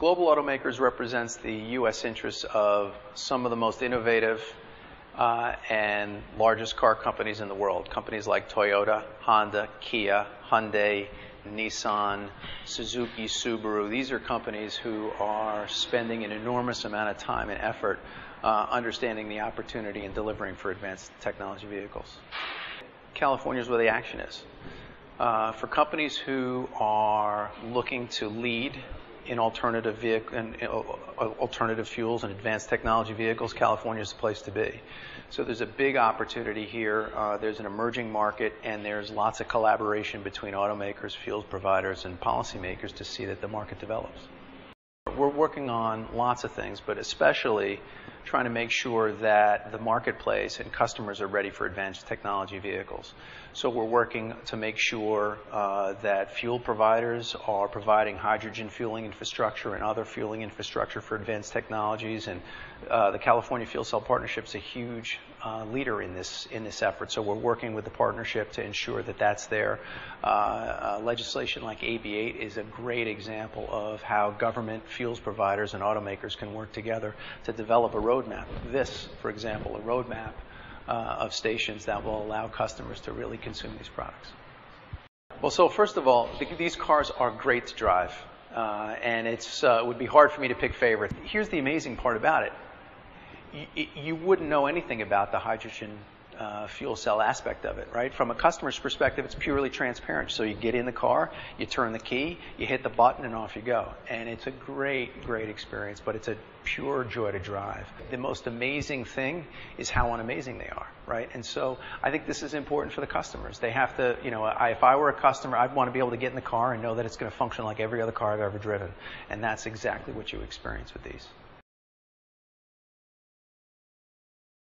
Global Automakers represents the U.S. interests of some of the most innovative uh, and largest car companies in the world. Companies like Toyota, Honda, Kia, Hyundai, Nissan, Suzuki, Subaru. These are companies who are spending an enormous amount of time and effort uh, understanding the opportunity and delivering for advanced technology vehicles. California is where the action is. Uh, for companies who are looking to lead in alternative vehicle and uh, alternative fuels and advanced technology vehicles, California is the place to be. So there's a big opportunity here. Uh, there's an emerging market, and there's lots of collaboration between automakers, fuels providers, and policymakers to see that the market develops. We're working on lots of things, but especially trying to make sure that the marketplace and customers are ready for advanced technology vehicles. So we're working to make sure uh, that fuel providers are providing hydrogen fueling infrastructure and other fueling infrastructure for advanced technologies. And uh, the California Fuel Cell Partnership is a huge uh, leader in this in this effort. So we're working with the partnership to ensure that that's there. Legislation like AB8 is a great example of how government, fuels providers, and automakers can work together to develop a roadmap. This, for example, a roadmap uh, of stations that will allow customers to really consume these products. Well, so first of all, these cars are great to drive, uh, and it's, uh, it would be hard for me to pick favorites. Here's the amazing part about it. You wouldn't know anything about the hydrogen uh, fuel cell aspect of it, right? From a customer's perspective, it's purely transparent. So you get in the car, you turn the key, you hit the button, and off you go. And it's a great, great experience, but it's a pure joy to drive. The most amazing thing is how unamazing they are, right? And so I think this is important for the customers. They have to, you know, I, if I were a customer, I'd want to be able to get in the car and know that it's going to function like every other car I've ever driven. And that's exactly what you experience with these.